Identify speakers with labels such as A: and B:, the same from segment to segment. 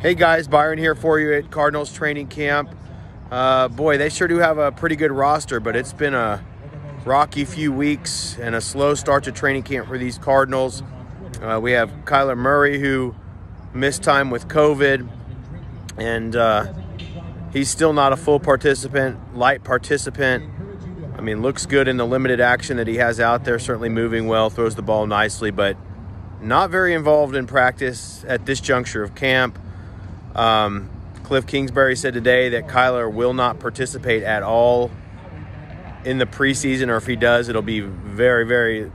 A: Hey guys, Byron here for you at Cardinals training camp. Uh, boy, they sure do have a pretty good roster, but it's been a rocky few weeks and a slow start to training camp for these Cardinals. Uh, we have Kyler Murray who missed time with COVID, and uh, he's still not a full participant, light participant. I mean, looks good in the limited action that he has out there, certainly moving well, throws the ball nicely, but not very involved in practice at this juncture of camp. Um, Cliff Kingsbury said today that Kyler will not participate at all in the preseason, or if he does, it'll be very, very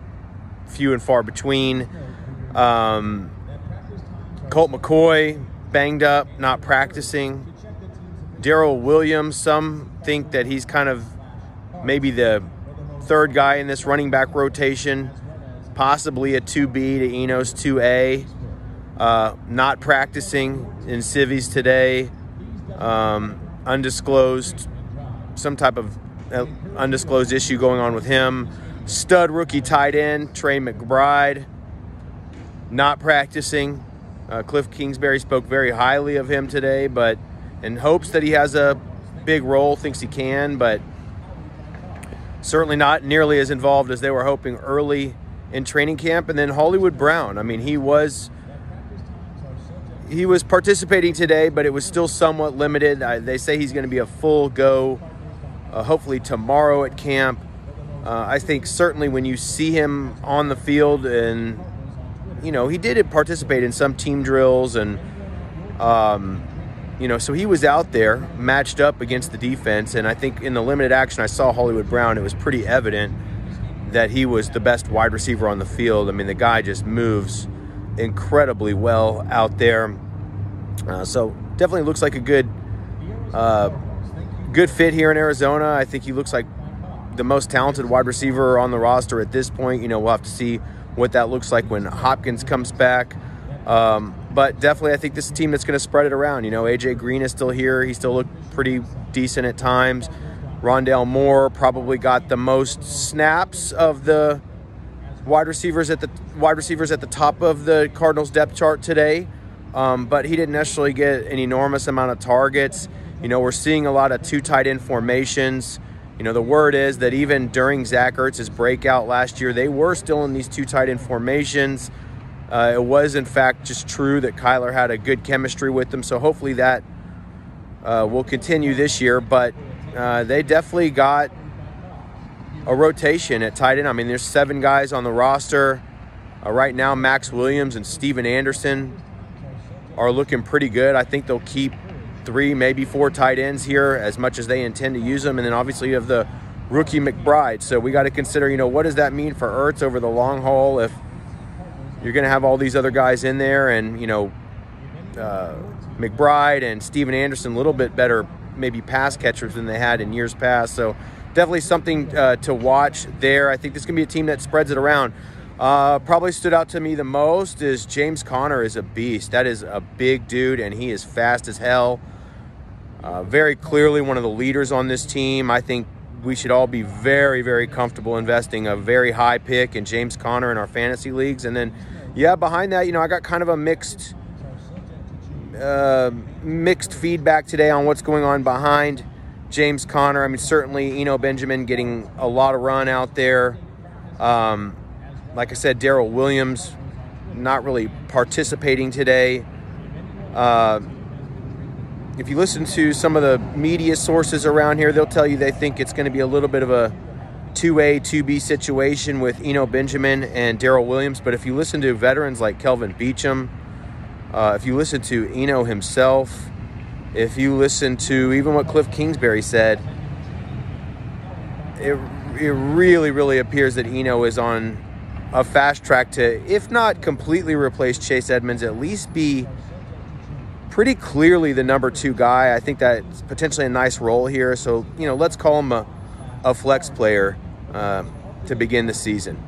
A: few and far between. Um, Colt McCoy banged up, not practicing. Darrel Williams, some think that he's kind of maybe the third guy in this running back rotation, possibly a 2B to Eno's 2A. Uh, not practicing in civvies today, um, undisclosed, some type of uh, undisclosed issue going on with him. Stud rookie tight end Trey McBride, not practicing. Uh, Cliff Kingsbury spoke very highly of him today, but in hopes that he has a big role, thinks he can, but certainly not nearly as involved as they were hoping early in training camp. And then Hollywood Brown, I mean, he was he was participating today, but it was still somewhat limited. Uh, they say he's going to be a full go, uh, hopefully tomorrow at camp. Uh, I think certainly when you see him on the field, and you know he did participate in some team drills, and um, you know so he was out there matched up against the defense, and I think in the limited action I saw Hollywood Brown, it was pretty evident that he was the best wide receiver on the field. I mean the guy just moves incredibly well out there. Uh, so definitely looks like a good uh, good fit here in Arizona. I think he looks like the most talented wide receiver on the roster at this point. You know, we'll have to see what that looks like when Hopkins comes back. Um, but definitely, I think this is a team that's going to spread it around. You know, AJ Green is still here. He still looked pretty decent at times. Rondale Moore probably got the most snaps of the wide receivers at the wide receivers at the top of the Cardinals depth chart today, um, but he didn't necessarily get an enormous amount of targets. You know, we're seeing a lot of two tight end formations. You know, the word is that even during Zach Ertz's breakout last year, they were still in these two tight end formations. Uh, it was, in fact, just true that Kyler had a good chemistry with them. So hopefully that uh, will continue this year. But uh, they definitely got a rotation at tight end. I mean, there's seven guys on the roster. Uh, right now, Maxx Williams and Stephen Anderson are looking pretty good. I think they'll keep three, maybe four tight ends here as much as they intend to use them. And then obviously you have the rookie McBride. So we got to consider, you know, what does that mean for Ertz over the long haul if you're going to have all these other guys in there and, you know, uh, McBride and Stephen Anderson a little bit better maybe pass catchers than they had in years past. So definitely something uh, to watch there. I think this can be a team that spreads it around. Uh, probably stood out to me the most is James Conner is a beast. That is a big dude, and he is fast as hell. Uh, very clearly one of the leaders on this team. I think we should all be very, very comfortable investing a very high pick in James Conner in our fantasy leagues. And then, yeah, behind that, you know, I got kind of a mixed, uh, mixed feedback today on what's going on behind James Conner. I mean, certainly Eno Benjamin getting a lot of run out there. Um, like I said, Darrel Williams not really participating today. Uh, if you listen to some of the media sources around here, they'll tell you they think it's going to be a little bit of a 2A, 2B situation with Eno Benjamin and Darrel Williams. But if you listen to veterans like Kelvin Beachum, uh, if you listen to Eno himself, if you listen to even what Cliff Kingsbury said, it, it really, really appears that Eno is on a fast track to, if not completely replace Chase Edmonds, at least be pretty clearly the number two guy. I think that's potentially a nice role here. So, you know, let's call him a, a flex player uh, to begin the season.